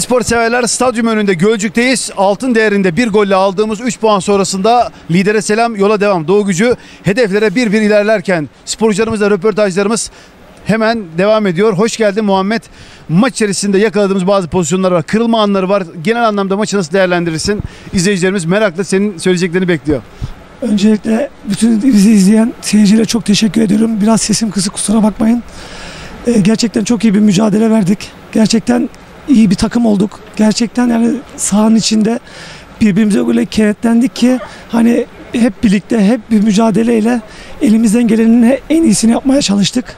Spor severler stadyum önünde Gölcük'teyiz. Altın değerinde bir golle aldığımız 3 puan sonrasında lidere selam yola devam. Doğu gücü hedeflere bir bir ilerlerken sporcularımızla röportajlarımız hemen devam ediyor. Hoş geldin Muhammed. Maç içerisinde yakaladığımız bazı pozisyonlar var. Kırılma anları var. Genel anlamda maçı nasıl değerlendirirsin? İzleyicilerimiz merakla senin söyleyeceklerini bekliyor. Öncelikle bütün bizi izleyen seyircilere çok teşekkür ediyorum. Biraz sesim kısık kusura bakmayın. Ee, gerçekten çok iyi bir mücadele verdik. Gerçekten iyi bir takım olduk. Gerçekten yani sahanın içinde birbirimize öyle kenetlendik ki hani hep birlikte hep bir mücadeleyle elimizden gelenin en iyisini yapmaya çalıştık.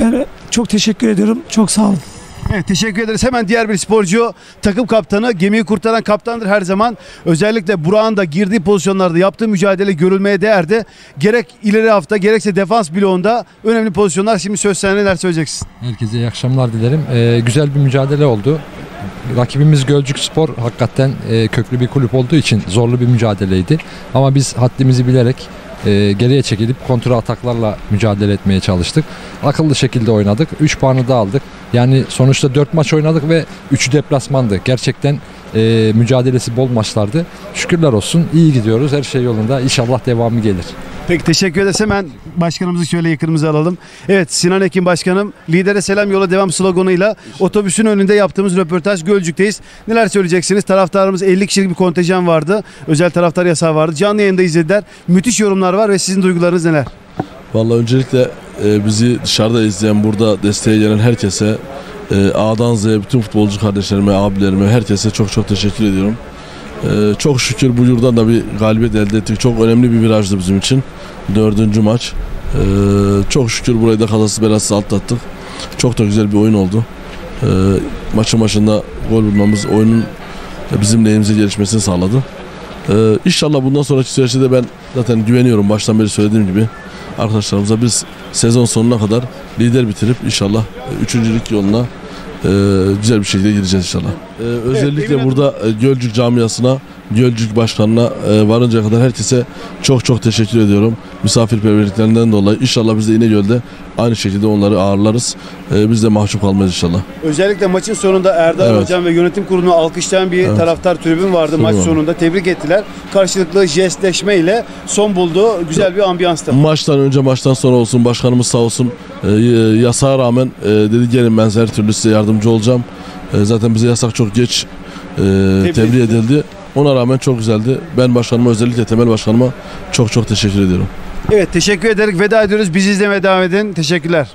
Ben çok teşekkür ediyorum. Çok sağ olun. Teşekkür ederiz. Hemen diğer bir sporcu takım kaptanı gemiyi kurtaran kaptandır her zaman. Özellikle Burak'ın da girdiği pozisyonlarda yaptığı mücadele görülmeye değerdi. Gerek ileri hafta gerekse defans bloğunda önemli pozisyonlar. Şimdi söz sana neler söyleyeceksin? Herkese iyi akşamlar dilerim. Ee, güzel bir mücadele oldu. Rakibimiz Gölcük Spor hakikaten e, köklü bir kulüp olduğu için zorlu bir mücadeleydi. Ama biz haddimizi bilerek e, geriye çekilip kontra ataklarla mücadele etmeye çalıştık. Akıllı şekilde oynadık. 3 puanı da aldık. Yani sonuçta 4 maç oynadık ve 3'ü deplasmandı. Gerçekten e, mücadelesi bol maçlardı. Şükürler olsun. iyi gidiyoruz. Her şey yolunda. İnşallah devamı gelir. Peki teşekkür ederiz. Hemen başkanımızı şöyle yakınımıza alalım. Evet Sinan Ekin Başkanım lidere selam yola devam sloganıyla otobüsün önünde yaptığımız röportaj Gölcük'teyiz. Neler söyleyeceksiniz? Taraftarımız 50 kişilik bir kontenjan vardı. Özel taraftar yasağı vardı. Canlı yayında izlediler. Müthiş yorumlar var ve sizin duygularınız neler? Vallahi öncelikle e, bizi dışarıda izleyen, burada desteğe gelen herkese, e, A'dan Z'ye bütün futbolcu kardeşlerime, abilerime, herkese çok çok teşekkür ediyorum. E, çok şükür bu yurdan da bir galibiyet elde ettik. Çok önemli bir virajdı bizim için. Dördüncü maç. E, çok şükür burayı da kazasız belasız atlattık. Çok da güzel bir oyun oldu. Maçın başında gol bulmamız oyunun bizim lehimize gelişmesini sağladı. E, inşallah bundan sonraki süreçte de ben zaten güveniyorum baştan beri söylediğim gibi arkadaşlarımıza biz sezon sonuna kadar lider bitirip inşallah e, üçüncülük yoluna e, güzel bir şekilde gireceğiz inşallah. E, özellikle burada Gölcük camiasına, Gölcük başkanına e, varıncaya kadar herkese çok çok teşekkür ediyorum. Misafirperverliklerinden dolayı inşallah biz de İnegöl'de aynı şekilde onları ağırlarız. E, biz de mahcup kalmayız inşallah. Özellikle maçın sonunda Erdal Evet. Hocam ve yönetim kurulunu alkışlayan bir Evet. taraftar tribün vardı Tribün maç var. sonunda. Tebrik ettiler. Karşılıklı jestleşme ile son buldu. Güzel bir ambiyanstı. Maçtan önce maçtan sonra olsun başkanımız sağ olsun e, yasağa rağmen e, dedi gelin ben her türlü size yardımcı olacağım. E, zaten bize yasak çok geç e, tebliğ edildi. Ona rağmen çok güzeldi. Ben başkanıma özellikle temel başkanıma çok çok teşekkür ediyorum. Evet teşekkür ederek veda ediyoruz. Bizi izlemeye devam edin. Teşekkürler.